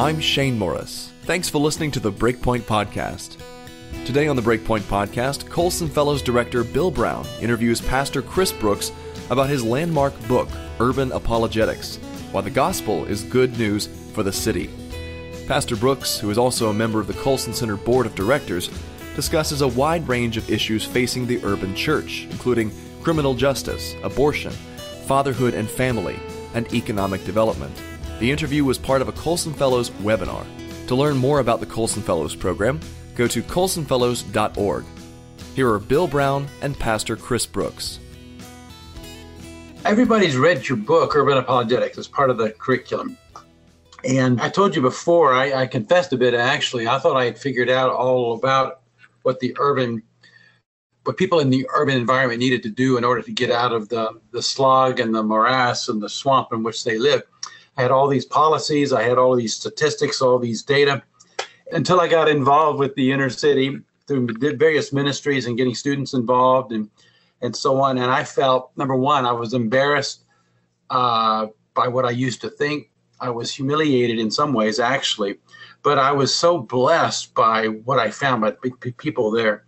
I'm Shane Morris. Thanks for listening to the Breakpoint Podcast. Today on the Breakpoint Podcast, Colson Fellows director Bill Brown interviews Pastor Chris Brooks about his landmark book, Urban Apologetics Why the Gospel is Good News for the City. Pastor Brooks, who is also a member of the Colson Center Board of Directors, discusses a wide range of issues facing the urban church, including criminal justice, abortion, fatherhood and family, and economic development. The interview was part of a Colson Fellows webinar. To learn more about the Colson Fellows program, go to colsonfellows.org. Here are Bill Brown and Pastor Chris Brooks. Everybody's read your book, Urban Apologetics, as part of the curriculum. And I told you before, I, I confessed a bit actually. I thought I had figured out all about what the urban what people in the urban environment needed to do in order to get out of the, the slog and the morass and the swamp in which they live. Had all these policies, I had all these statistics, all these data, until I got involved with the inner city through various ministries and getting students involved and and so on. And I felt number one, I was embarrassed uh, by what I used to think. I was humiliated in some ways, actually, but I was so blessed by what I found by people there.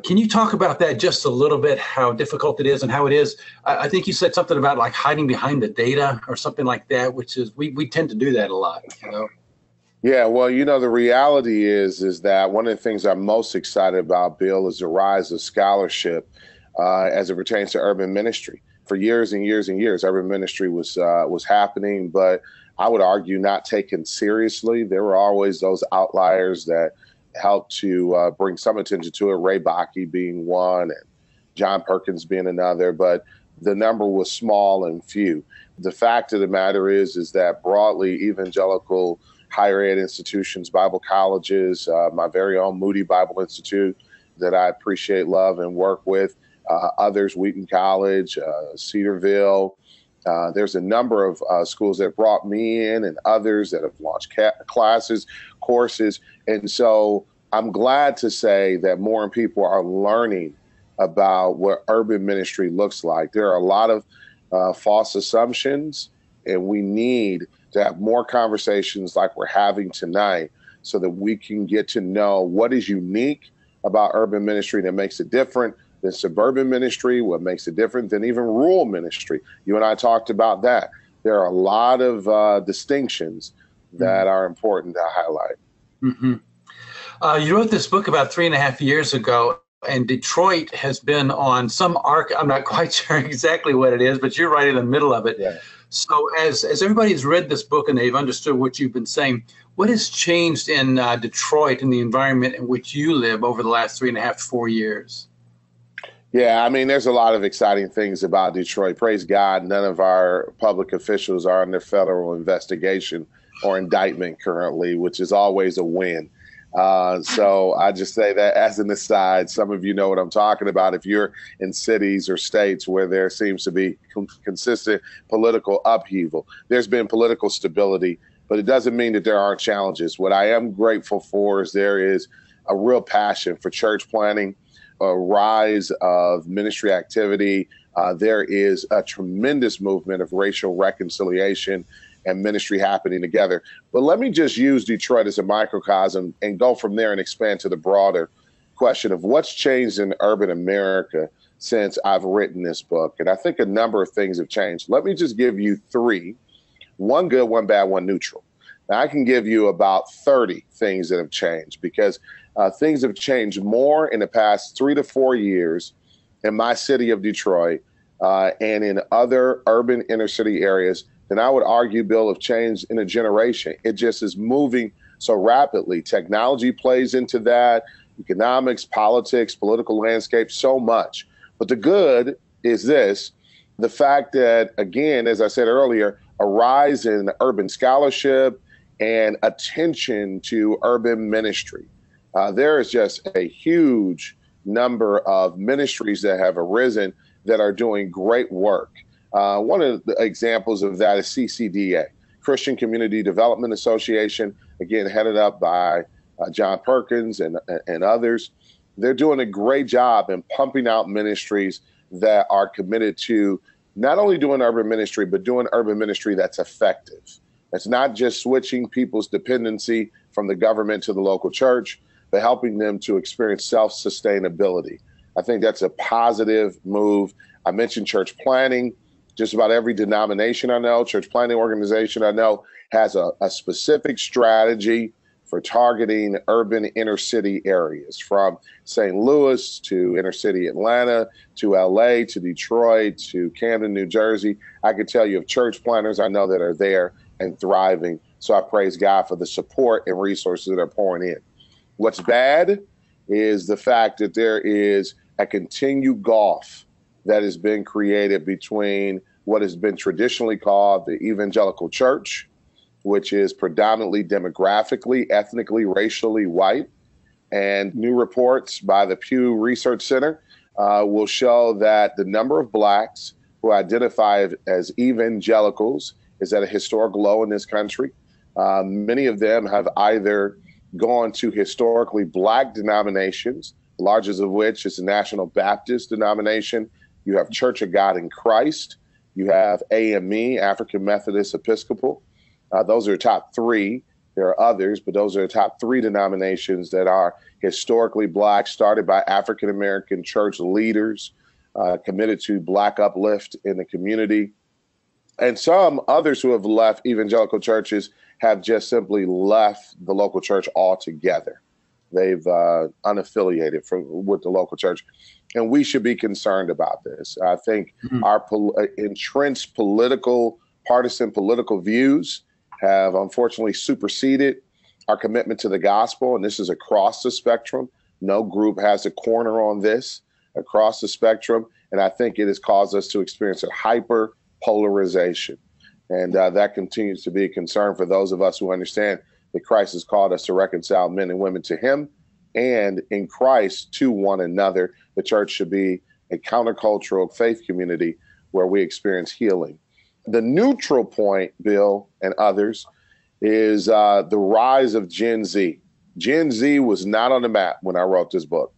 Can you talk about that just a little bit? How difficult it is, and how it is? I, I think you said something about like hiding behind the data or something like that, which is we we tend to do that a lot, you know. Yeah, well, you know, the reality is is that one of the things I'm most excited about, Bill, is the rise of scholarship uh, as it pertains to urban ministry. For years and years and years, urban ministry was uh, was happening, but I would argue not taken seriously. There were always those outliers that helped to uh, bring some attention to it. Ray Bakke being one, and John Perkins being another, but the number was small and few. The fact of the matter is, is that broadly evangelical higher ed institutions, Bible colleges, uh, my very own Moody Bible Institute that I appreciate, love, and work with, uh, others, Wheaton College, uh, Cedarville. Uh, there's a number of uh, schools that brought me in and others that have launched ca- classes, courses. And so I'm glad to say that more and people are learning about what urban ministry looks like. There are a lot of uh, false assumptions, and we need to have more conversations like we're having tonight so that we can get to know what is unique about urban ministry that makes it different than suburban ministry, what makes it different than even rural ministry. You and I talked about that. There are a lot of uh, distinctions that mm-hmm. are important to highlight. Mm-hmm. Uh, you wrote this book about three and a half years ago, and Detroit has been on some arc. I'm not quite sure exactly what it is, but you're right in the middle of it. Yeah. So, as as everybody's read this book and they've understood what you've been saying, what has changed in uh, Detroit in the environment in which you live over the last three and a half, four years? Yeah, I mean, there's a lot of exciting things about Detroit. Praise God, none of our public officials are under federal investigation or indictment currently, which is always a win. Uh, so I just say that as an aside, some of you know what I'm talking about. If you're in cities or states where there seems to be con- consistent political upheaval, there's been political stability, but it doesn't mean that there aren't challenges. What I am grateful for is there is a real passion for church planting a rise of ministry activity. Uh, there is a tremendous movement of racial reconciliation and ministry happening together. But let me just use Detroit as a microcosm and go from there and expand to the broader question of what's changed in urban America since I've written this book. And I think a number of things have changed. Let me just give you three one good, one bad, one neutral. Now, I can give you about 30 things that have changed because uh, things have changed more in the past three to four years in my city of Detroit uh, and in other urban inner city areas than I would argue, Bill, have changed in a generation. It just is moving so rapidly. Technology plays into that, economics, politics, political landscape, so much. But the good is this the fact that, again, as I said earlier, a rise in urban scholarship and attention to urban ministry uh, there is just a huge number of ministries that have arisen that are doing great work. Uh, one of the examples of that is CCDA, Christian Community Development Association, again, headed up by uh, John Perkins and, and others. They're doing a great job in pumping out ministries that are committed to not only doing urban ministry, but doing urban ministry that's effective. It's not just switching people's dependency from the government to the local church, but helping them to experience self sustainability. I think that's a positive move. I mentioned church planting. Just about every denomination I know, church planting organization I know, has a, a specific strategy for targeting urban inner city areas from St. Louis to inner city Atlanta to LA to Detroit to Camden, New Jersey. I can tell you of church planters I know that are there and thriving. So I praise God for the support and resources that are pouring in. What's bad is the fact that there is a continued gulf that has been created between what has been traditionally called the evangelical church which is predominantly demographically, ethnically, racially white. And new reports by the Pew Research Center uh, will show that the number of blacks who identify as evangelicals is at a historic low in this country. Uh, many of them have either gone to historically black denominations, largest of which is the National Baptist denomination. You have Church of God in Christ. You have AME, African Methodist Episcopal. Uh, those are the top three. There are others, but those are the top three denominations that are historically black, started by African American church leaders, uh, committed to black uplift in the community. And some others who have left evangelical churches have just simply left the local church altogether. They've uh, unaffiliated from with the local church, and we should be concerned about this. I think mm-hmm. our pol- uh, entrenched political, partisan political views have unfortunately superseded our commitment to the gospel, and this is across the spectrum. No group has a corner on this across the spectrum, and I think it has caused us to experience a hyper polarization. And uh, that continues to be a concern for those of us who understand that Christ has called us to reconcile men and women to Him and in Christ to one another. The church should be a countercultural faith community where we experience healing the neutral point, Bill and others, is uh, the rise of Gen Z. Gen Z was not on the map when I wrote this book.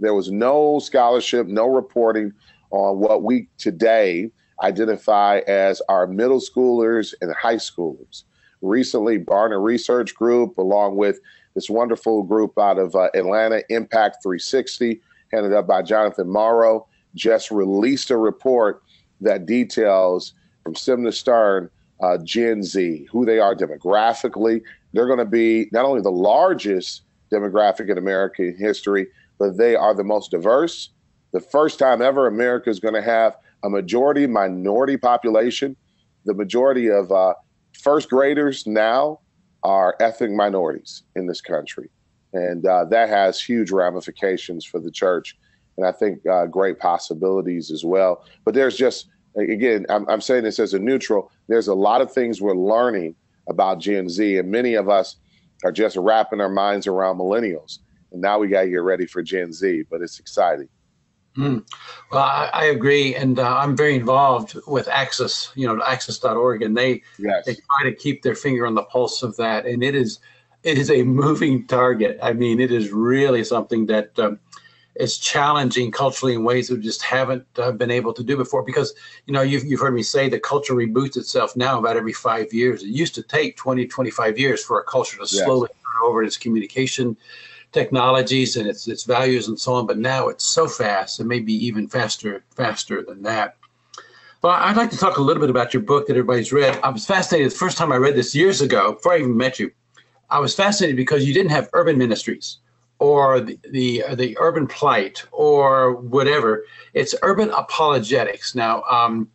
There was no scholarship, no reporting on what we today identify as our middle schoolers and high schoolers. Recently, Barna Research Group, along with this wonderful group out of uh, Atlanta, Impact 360, headed up by Jonathan Morrow, just released a report that details from stem to stern, uh, Gen Z, who they are demographically. They're going to be not only the largest demographic in American history, but they are the most diverse. The first time ever America is going to have a majority minority population. The majority of uh, first graders now are ethnic minorities in this country. And uh, that has huge ramifications for the church. And I think uh, great possibilities as well. But there's just again, I'm, I'm saying this as a neutral. There's a lot of things we're learning about Gen Z, and many of us are just wrapping our minds around millennials. And now we got to get ready for Gen Z, but it's exciting. Mm. Well, I, I, agree, and uh, I'm very involved with Axis, you know, Axis.org, and they yes. they try to keep their finger on the pulse of that, and it is it is a moving target. I mean, it is really something that um, is challenging culturally in ways we just haven't uh, been able to do before. Because you know, you've, you've heard me say that culture reboots itself now about every five years. It used to take 20, 25 years for a culture to yes. slowly turn over its communication technologies and its its values and so on. But now it's so fast, and maybe even faster faster than that. Well, I'd like to talk a little bit about your book that everybody's read. I was fascinated the first time I read this years ago, before I even met you. I was fascinated because you didn't have urban ministries or the, the, the urban plight or whatever. It's urban apologetics. Now, um,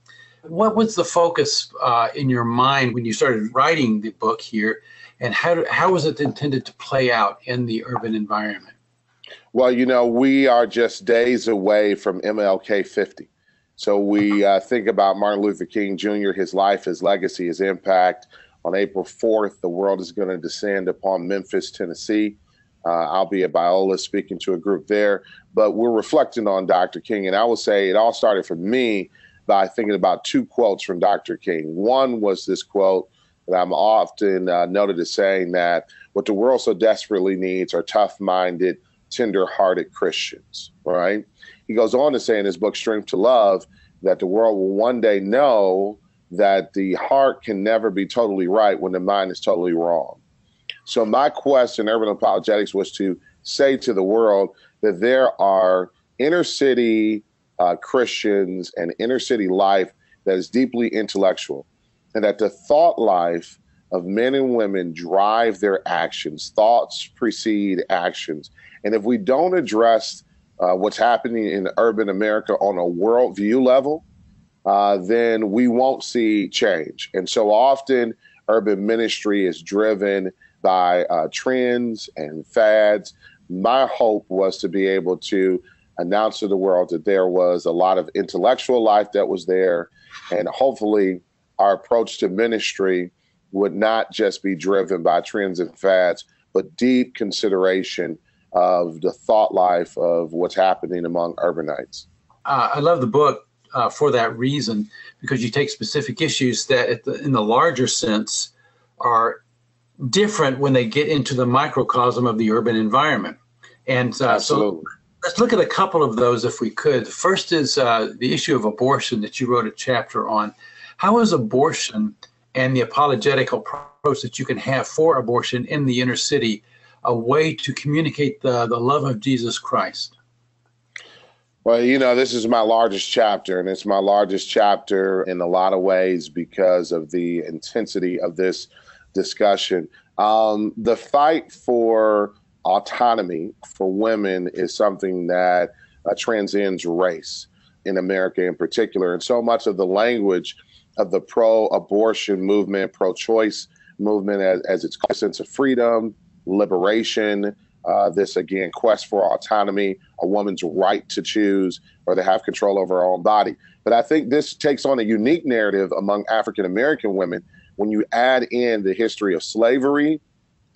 what was the focus uh, in your mind when you started writing the book here, and how how was it intended to play out in the urban environment? Well, you know, we are just days away from MLK 50. So we uh, think about Martin Luther King Jr., his life, his legacy, his impact. On April 4th, the world is going to descend upon Memphis, Tennessee. Uh, I'll be at Biola speaking to a group there, but we're reflecting on Dr. King. And I will say it all started for me by thinking about two quotes from Dr. King. One was this quote that I'm often uh, noted as saying that what the world so desperately needs are tough minded, tender hearted Christians, right? He goes on to say in his book, Strength to Love, that the world will one day know that the heart can never be totally right when the mind is totally wrong. So, my quest in urban apologetics was to say to the world that there are inner city uh, Christians and inner city life that is deeply intellectual, and that the thought life of men and women drive their actions. Thoughts precede actions. And if we don't address uh, what's happening in urban America on a worldview level, uh, then we won't see change. And so often, urban ministry is driven by uh, trends and fads. My hope was to be able to announce to the world that there was a lot of intellectual life that was there, and hopefully, our approach to ministry would not just be driven by trends and fads, but deep consideration of the thought life of what's happening among urbanites. Uh, I love the book uh, for that reason because you take specific issues that, the, in the larger sense, are different when they get into the microcosm of the urban environment. And uh, so let's look at a couple of those if we could. The first is uh, the issue of abortion that you wrote a chapter on. How is abortion and the apologetical approach that you can have for abortion in the inner city a way to communicate the, the love of Jesus Christ? Well, you know, this is my largest chapter, and it's my largest chapter in a lot of ways because of the intensity of this discussion. Um, the fight for autonomy for women is something that uh, transcends race in America in particular. And so much of the language of the pro abortion movement, pro choice movement, as, as its sense of freedom, liberation, uh, this again, quest for autonomy, a woman's right to choose or to have control over her own body. But I think this takes on a unique narrative among African American women when you add in the history of slavery,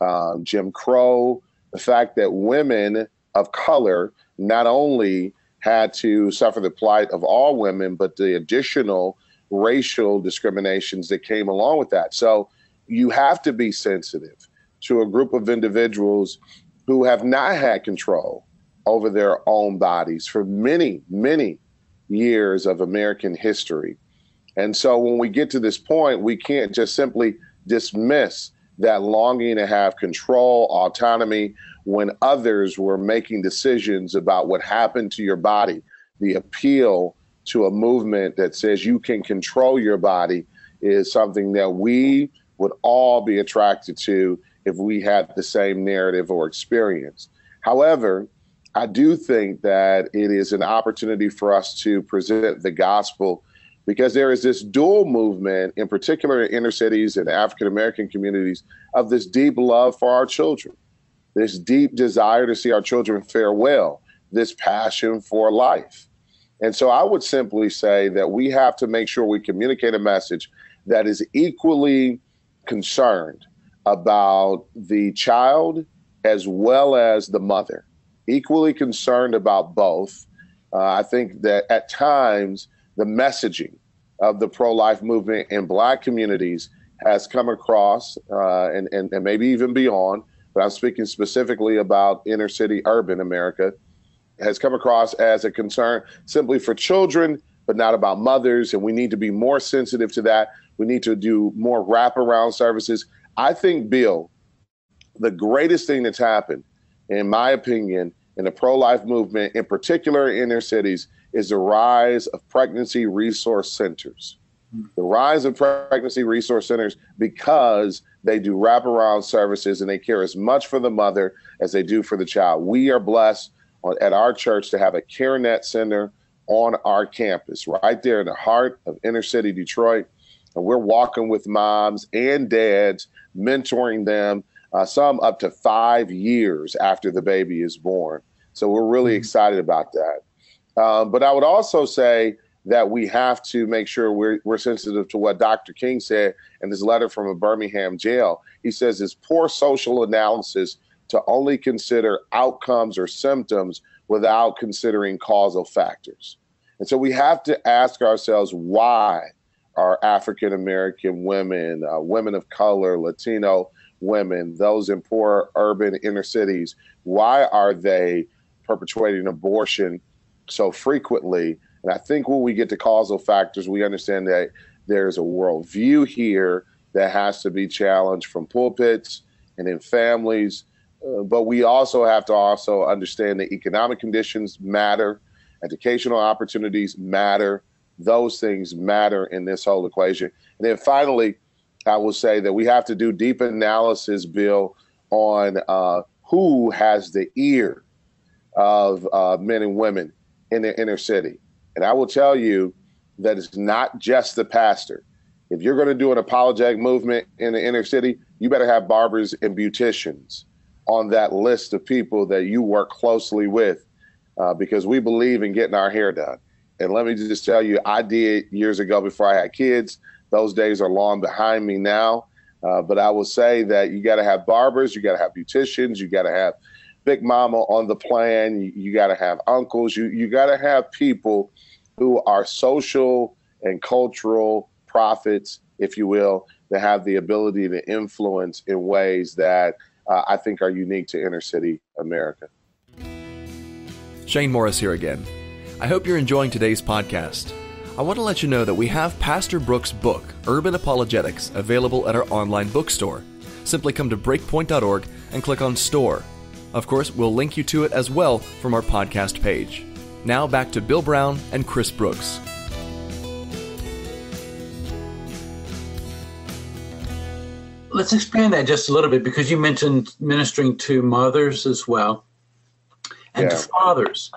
um, Jim Crow, the fact that women of color not only had to suffer the plight of all women, but the additional racial discriminations that came along with that. So you have to be sensitive to a group of individuals who have not had control over their own bodies for many, many years of American history. And so when we get to this point, we can't just simply dismiss that longing to have control, autonomy, when others were making decisions about what happened to your body. The appeal to a movement that says you can control your body is something that we would all be attracted to if we had the same narrative or experience. However, I do think that it is an opportunity for us to present the gospel because there is this dual movement, in particular in inner cities and African American communities, of this deep love for our children, this deep desire to see our children fare well, this passion for life. And so I would simply say that we have to make sure we communicate a message that is equally concerned about the child as well as the mother, equally concerned about both. Uh, I think that at times the messaging of the pro life movement in Black communities has come across, uh, and, and, and maybe even beyond, but I'm speaking specifically about inner city urban America, has come across as a concern simply for children, but not about mothers. And we need to be more sensitive to that. We need to do more wraparound services. I think, Bill, the greatest thing that's happened, in my opinion, in the pro life movement, in particular in inner cities, is the rise of pregnancy resource centers. The rise of pregnancy resource centers because they do wraparound services and they care as much for the mother as they do for the child. We are blessed at our church to have a CareNet center on our campus, right there in the heart of inner city Detroit. And we're walking with moms and dads, mentoring them, uh, some up to five years after the baby is born. So we're really mm-hmm. excited about that. Um, but I would also say that we have to make sure we're, we're sensitive to what Dr. King said in his letter from a Birmingham jail. He says it's poor social analysis to only consider outcomes or symptoms without considering causal factors. And so we have to ask ourselves why are African American women, uh, women of color, Latino women, those in poor urban inner cities, why are they perpetuating abortion so frequently? And I think when we get to causal factors, we understand that There's a worldview here that has to be challenged from pulpits and in families. Uh, but we also have to also understand that economic conditions matter, educational opportunities matter. Those things matter in this whole equation. And then finally, I will say that we have to do deep analysis, Bill, on uh, who has the ear of uh, men and women in the inner city. And I will tell you that it's not just the pastor. If you're going to do an apologetic movement in the inner city, you better have barbers and beauticians on that list of people that you work closely with uh, because we believe in getting our hair done. And let me just tell you, I did years ago before I had kids. Those days are long behind me now. Uh, but I will say that you got to have barbers, you got to have beauticians, you got to have big mama on the plan, you, you got to have uncles, you, you got to have people who are social and cultural prophets, if you will, that have the ability to influence in ways that uh, I think are unique to inner city America. Shane Morris here again. I hope you're enjoying today's podcast. I want to let you know that we have Pastor Brooks' book, Urban Apologetics, available at our online bookstore. Simply come to breakpoint.org and click on Store. Of course, we'll link you to it as well from our podcast page. Now back to Bill Brown and Chris Brooks. Let's expand that just a little bit because you mentioned ministering to mothers as well and yeah. to fathers.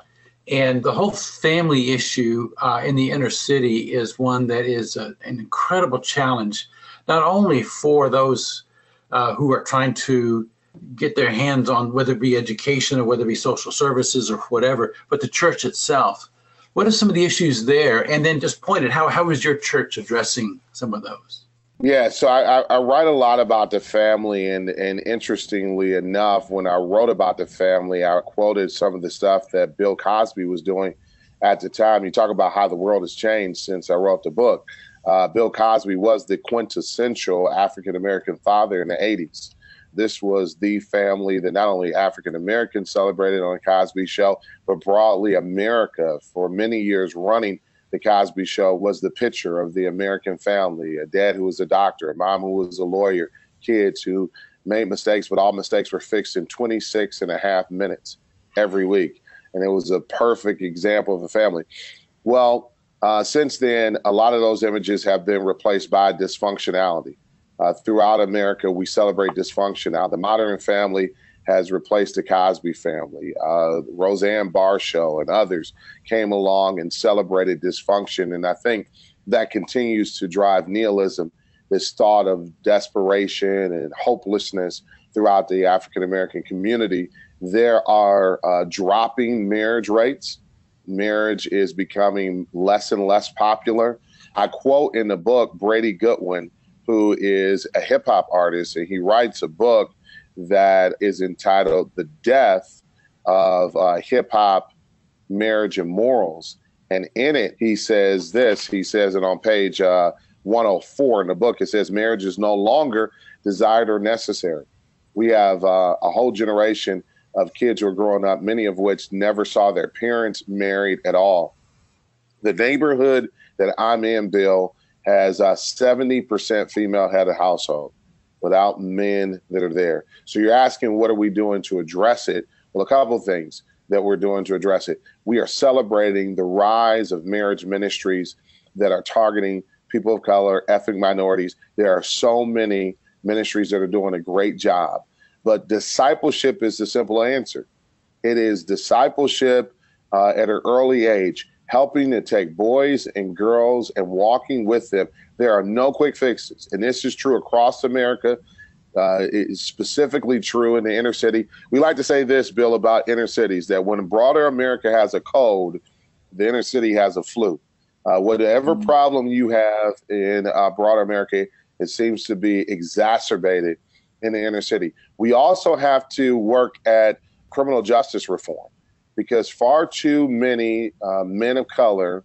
And the whole family issue uh, in the inner city is one that is a, an incredible challenge, not only for those uh, who are trying to get their hands on whether it be education or whether it be social services or whatever, but the church itself. What are some of the issues there? And then just point it, how, how is your church addressing some of those? Yeah, so I, I, write a lot about the family, and and interestingly enough, when I wrote about the family, I quoted some of the stuff that Bill Cosby was doing at the time. You talk about how the world has changed since I wrote the book. Uh, Bill Cosby was the quintessential African American father in the '80s. This was the family that not only African Americans celebrated on the Cosby Show, but broadly America for many years running the Cosby Show was the picture of the American family a dad who was a doctor, a mom who was a lawyer, kids who made mistakes, but all mistakes were fixed in 26 and a half minutes every week. And it was a perfect example of a family. Well, uh, since then, a lot of those images have been replaced by dysfunctionality. Uh, throughout America, we celebrate dysfunction. Now, the modern family has replaced the Cosby family. Uh, Roseanne Barr Show and others came along and celebrated dysfunction. And I think that continues to drive nihilism, this thought of desperation and hopelessness throughout the African American community. There are uh, dropping marriage rates. Marriage is becoming less and less popular. I quote in the book Brady Goodwin, who is a hip hop artist, and he writes a book that is entitled The Death of uh, Hip Hop, Marriage, and Morals. And in it, he says this he says it on page uh, 104 in the book. It says, Marriage is no longer desired or necessary. We have uh, a whole generation of kids who are growing up, many of which never saw their parents married at all. The neighborhood that I'm in, Bill, has a 70% female head of household without men that are there. So you're asking, what are we doing to address it? Well, a couple things that we're doing to address it. We are celebrating the rise of marriage ministries that are targeting people of color, ethnic minorities. There are so many ministries that are doing a great job. But discipleship is the simple answer. It is discipleship uh, at an early age, helping to take boys and girls and walking with them there are no quick fixes, and this is true across America. Uh, it's specifically true in the inner city. We like to say this, Bill, about inner cities that when broader America has a cold, the inner city has a flu. Uh, whatever mm-hmm. problem you have in uh, broader America, it seems to be exacerbated in the inner city. We also have to work at criminal justice reform because far too many uh, men of color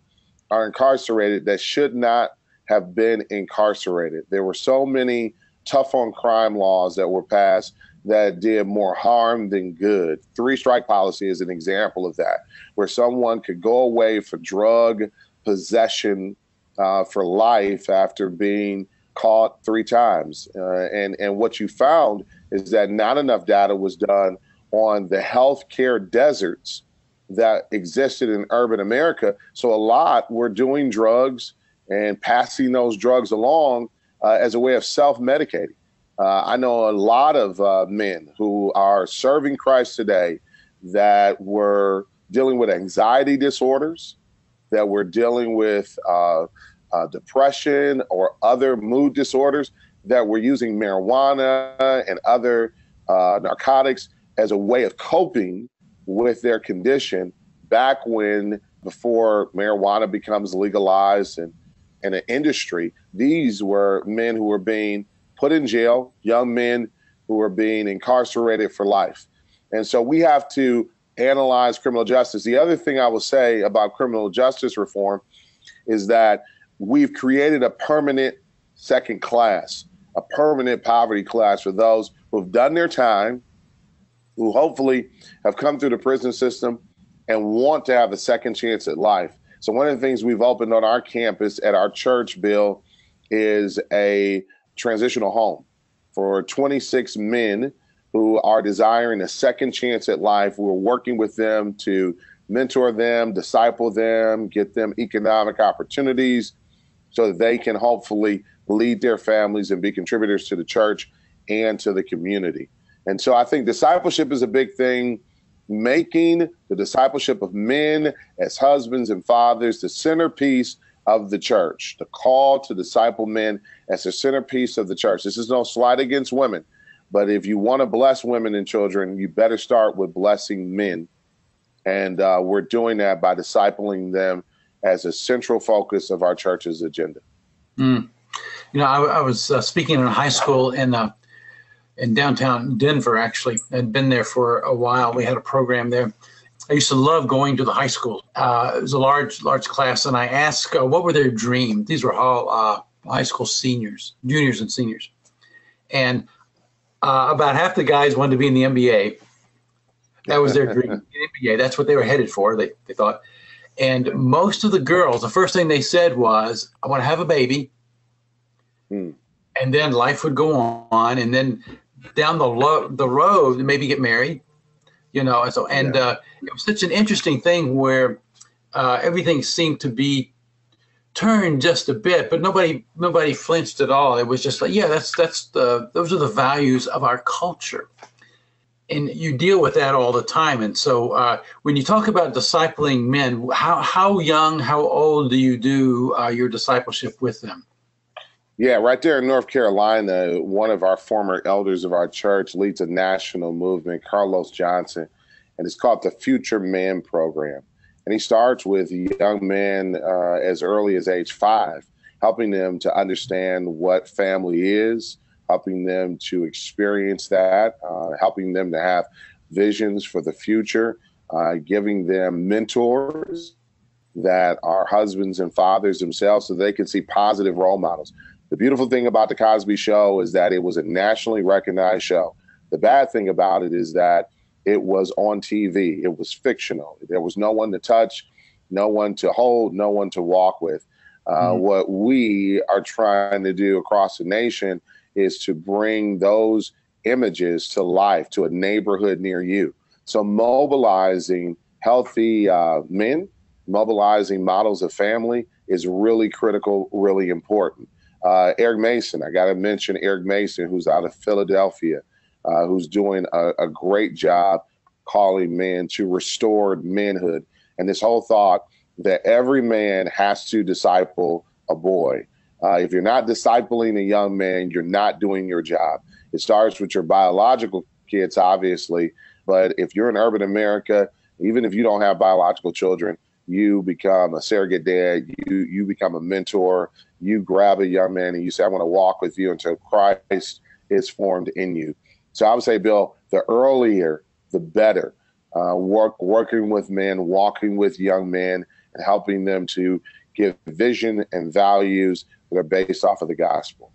are incarcerated that should not have been incarcerated. There were so many tough on crime laws that were passed that did more harm than good. Three strike policy is an example of that, where someone could go away for drug possession uh, for life after being caught three times. Uh, and, and what you found is that not enough data was done on the healthcare deserts that existed in urban America. So a lot were doing drugs and passing those drugs along uh, as a way of self medicating. Uh, I know a lot of uh, men who are serving Christ today that were dealing with anxiety disorders, that were dealing with uh, uh, depression or other mood disorders, that were using marijuana and other uh, narcotics as a way of coping with their condition back when before marijuana becomes legalized and, and an industry. These were men who were being put in jail young men who were being incarcerated for life. And so we have to analyze criminal justice. The other thing i will say about criminal justice reform is that we've created a permanent second class a permanent poverty class for those who've done their time who hopefully have come through the prison system and want to have a second chance at life. So one of the things we've opened on our campus at our church, Bill, is a transitional home for 26 men who are desiring a second chance at life. We're working with them to mentor them, disciple them, get them economic opportunities so that they can hopefully lead their families and be contributors to the church and to the community. And so I think discipleship is a big thing. Making the discipleship of men as husbands and fathers the centerpiece of the church, the call to disciple men as the centerpiece of the church. This is no slight against women, but if you want to bless women and children, you better start with blessing men. And uh, we're doing that by discipling them as a central focus of our church's agenda. Mm. You know, I, I was uh, speaking in high school in uh, in downtown Denver, actually. I'd been there for a while. We had a program there. I used to love going to the high school. Uh, it was a large, large class, and I asked uh, what were their dreams. These were all uh, high school seniors, juniors, and seniors. And uh, about half the guys wanted to be in the NBA. That was their dream. the NBA. That's what they were headed for. They, they thought. And most of the girls, the first thing they said was, "I want to have a baby." Hmm. And then life would go on, and then down the lo- the road maybe get married you know and so and yeah. uh, it was such an interesting thing where uh, everything seemed to be turned just a bit but nobody nobody flinched at all. It was just like yeah that's that's the those are the values of our culture. And you deal with that all the time. And so uh, when you talk about discipling men how how young how old do you do uh, your discipleship with them yeah, right there in North Carolina, one of our former elders of our church leads a national movement, Carlos Johnson, and it's called the Future Man Program. And he starts with young men uh, as early as age five, helping them to understand what family is, helping them to experience that, uh, helping them to have visions for the future, uh, giving them mentors that are husbands and fathers themselves so they can see positive role models. The beautiful thing about the Cosby Show is that it was a nationally recognized show. The bad thing about it is that it was on TV. It was fictional. There was no one to touch, no one to hold, no one to walk with. Uh, mm-hmm. What we are trying to do across the nation is to bring those images to life to a neighborhood near you. So mobilizing healthy uh, men, mobilizing models of family is really critical, really important. Uh, Eric Mason, I got to mention Eric Mason, who's out of Philadelphia, uh, who's doing a, a, great job calling men to restored manhood. And this whole thought that every man has to disciple a boy. Uh, if you're not discipling a young man, you're not doing your job. It starts with your biological kids, obviously, but if you're in urban America, even if you don't have biological children, you become a surrogate dad, you you become a mentor, you grab a young man and you say, I want to walk with you until Christ is formed in you. So I would say, Bill, the earlier, the better. Uh, work working with men, walking with young men, and helping them to give vision and values that are based off of the gospel.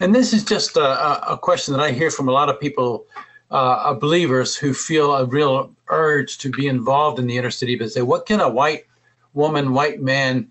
And this is just a, a question that I hear from a lot of people, uh, believers who feel a real urge to be involved in the inner city, but say, what can a white woman, white man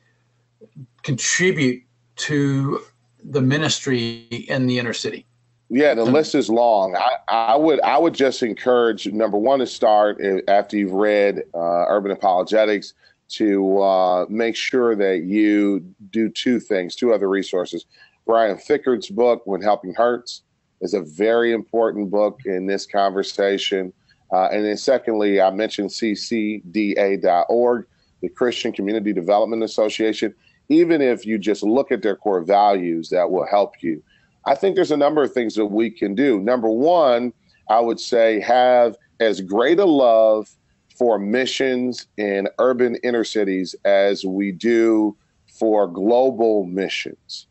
contribute to the ministry in the inner city? Yeah, the list is long. I, I would I would just encourage number one to start after you've read uh, Urban Apologetics to uh, make sure that you do two things, two other resources. Brian Fikkert's book, When Helping Hurts, is a very important book in this conversation. Uh, and then, secondly, I mentioned ccda.org, the Christian Community Development Association. Even if you just look at their core values, that will help you. I think there's a number of things that we can do. Number one, I would say have as great a love for missions in urban inner cities as we do for global missions.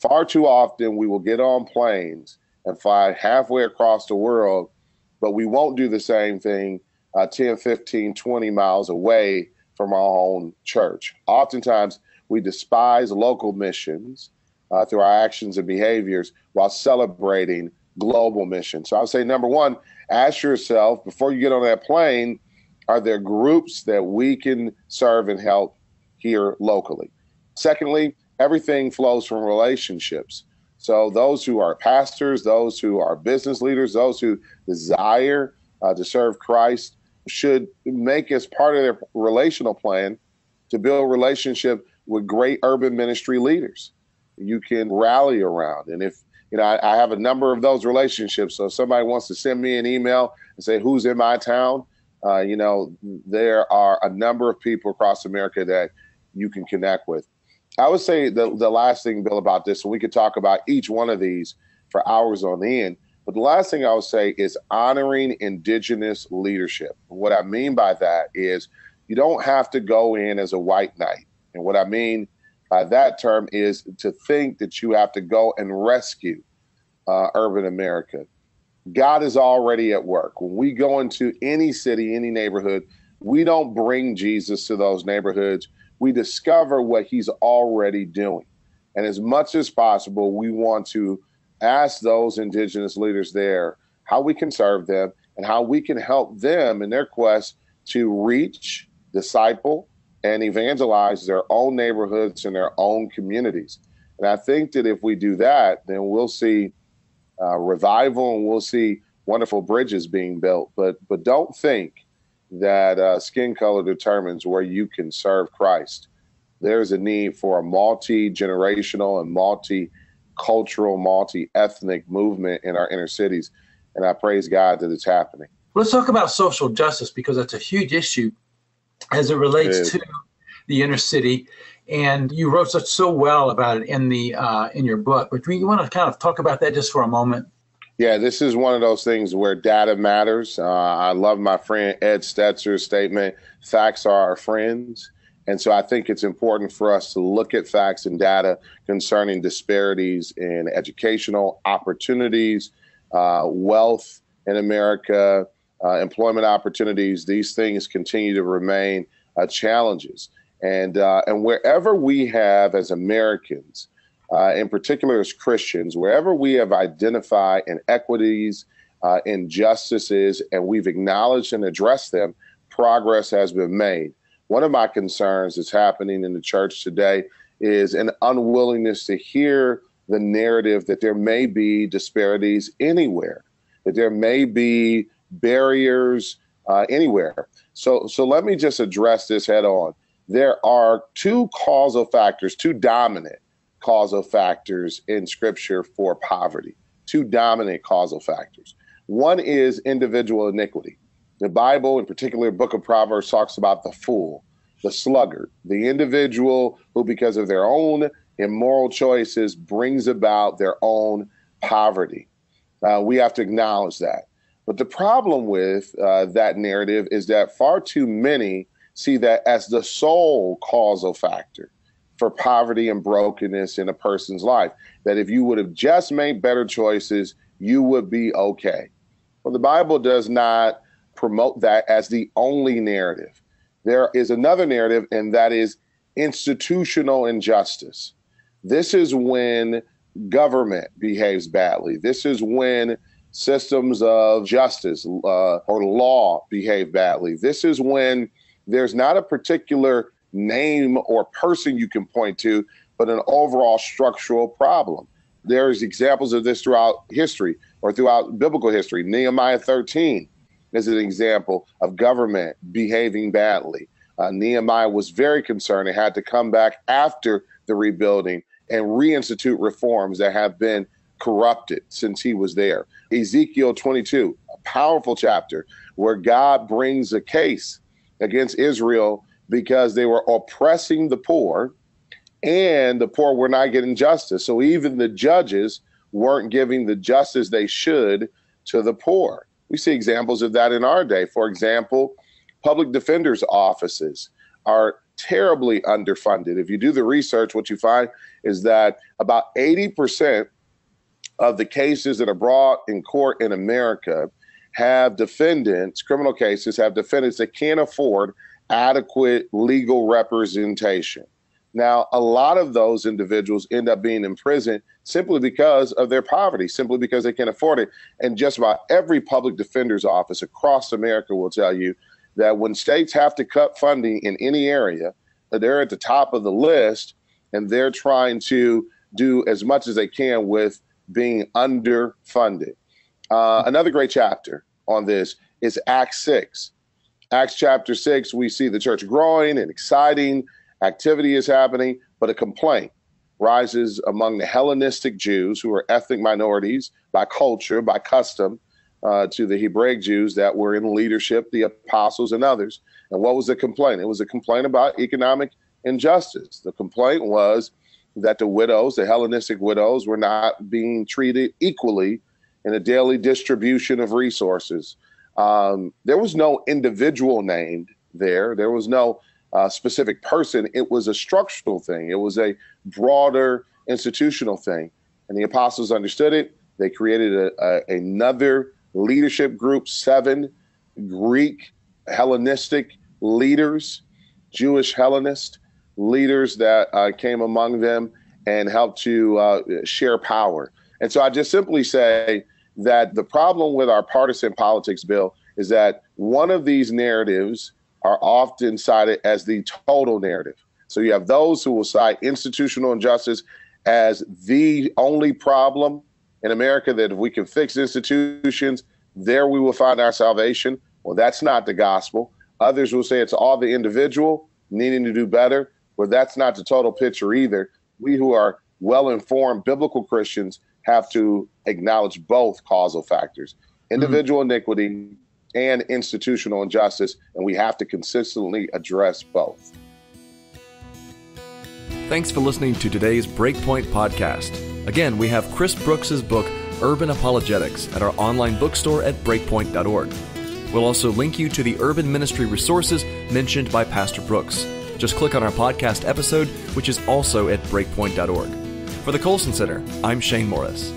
Far too often, we will get on planes and fly halfway across the world, but we won't do the same thing uh, 10, 15, 20 miles away from our own church. Oftentimes, we despise local missions uh, through our actions and behaviors while celebrating global missions. So I would say, number one, ask yourself before you get on that plane, are there groups that we can serve and help here locally? Secondly, everything flows from relationships. So those who are pastors, those who are business leaders, those who desire uh, to serve Christ should make as part of their relational plan to build relationship with great urban ministry leaders you can rally around. And if you know, I, I, have a number of those relationships. So if somebody wants to send me an email and say who's in my town, uh, you know, there are a number of people across America that you can connect with. I would say the, the last thing, Bill, about this, and we could talk about each one of these for hours on end. But the last thing I would say is honoring indigenous leadership. What I mean by that is you don't have to go in as a white knight. And what I mean by that term is to think that you have to go and rescue uh, urban America. God is already at work. When we go into any city, any neighborhood, we don't bring Jesus to those neighborhoods. We discover what he's already doing. And as much as possible, we want to ask those indigenous leaders there how we can serve them and how we can help them in their quest to reach, disciple, and evangelize their own neighborhoods and their own communities. And I think that if we do that, then we'll see uh, revival and we'll see wonderful bridges being built. But but don't think that uh, skin color determines where you can serve Christ. There's a need for a multi generational and multi cultural, multi ethnic movement in our inner cities. And I praise God that it's happening. Let's talk about social justice because it's a huge issue as it relates it to the inner city. And you wrote such so well about it in the uh, in your book. But you want to kind of talk about that just for a moment? Yeah, this is one of those things where data matters. Uh, I love my friend Ed Stetzer's statement facts are our friends. And so I think it's important for us to look at facts and data concerning disparities in educational opportunities, uh, wealth in America, uh, employment opportunities. These things continue to remain uh, challenges. And, uh, and wherever we have, as Americans, uh, in particular as Christians, wherever we have identified inequities, uh, injustices, and we've acknowledged and addressed them, progress has been made. One of my concerns that's happening in the church today is an unwillingness to hear the narrative that there may be disparities anywhere, that there may be barriers uh, anywhere. So, so let me just address this head on. There are two causal factors, two dominant causal factors in Scripture for poverty. Two dominant causal factors. One is individual iniquity. The Bible, in particular, Book of Proverbs, talks about the fool, the sluggard, the individual who, because of their own immoral choices, brings about their own poverty. Uh, we have to acknowledge that. But the problem with uh, that narrative is that far too many see that as the sole causal factor for poverty and brokenness in a person's life. That if you would have just made better choices, you would be okay. Well, the Bible does not promote that as the only narrative. There is another narrative, and that is institutional injustice. This is when government behaves badly. This is when systems of justice uh, or law behave badly. This is when there's not a particular name or person you can point to, but an overall structural problem. There's examples of this throughout history or throughout biblical history. Nehemiah 13 is an example of government behaving badly. Uh, Nehemiah was very concerned and had to come back after the rebuilding and reinstitute reforms that have been corrupted since he was there. Ezekiel 22, a powerful chapter where God brings a case against Israel because they were oppressing the poor and the poor were not getting justice. So even the judges weren't giving the justice they should to the poor. We see examples of that in our day. For example, public defenders' offices are terribly underfunded. If you do the research, what you find is that about 80% of the cases that are brought in court in America have defendants, criminal cases have defendants that can't afford adequate legal representation. Now, a lot of those individuals end up being in prison simply because of their poverty, simply because they can't afford it. And just about every public defender's office across America will tell you that when states have to cut funding in any area, they're at the top of the list and they're trying to do as much as they can with being underfunded. Uh, another great chapter on this is Act 6. Acts chapter 6, we see the church growing and exciting, activity is happening, but a complaint rises among the Hellenistic Jews, who are ethnic minorities by culture, by custom, uh, to the Hebraic Jews that were in leadership, the apostles and others. And what was the complaint? It was a complaint about economic injustice. The complaint was that the widows, the Hellenistic widows, were not being treated equally in a daily distribution of resources. Um, there was no individual named there. There was no uh, specific person. It was a structural thing. It was a broader institutional thing, and the apostles understood it. They created a, a, another leadership group, seven Greek Hellenistic leaders, Jewish Hellenist leaders that uh, came among them and helped to uh, share power. And so I just simply say that the problem with our partisan politics Bill is that one of these narratives are often cited as the total narrative. So you have those who will cite institutional injustice as the only problem in America that if we can fix institutions, there we will find our salvation. Well, that's not the gospel. Others will say it's all the individual needing to do better. Well, that's not the total picture either. We who are well informed biblical Christians have to acknowledge both causal factors individual mm-hmm. iniquity and institutional injustice, and we have to consistently address both. Thanks for listening to today's Breakpoint podcast. Again, we have Chris Brooks's book, Urban Apologetics, at our online bookstore at breakpoint.org. We'll also link you to the urban ministry resources mentioned by Pastor Brooks. Just click on our podcast episode, which is also at breakpoint.org. For the Colson Center, I'm Shane Morris.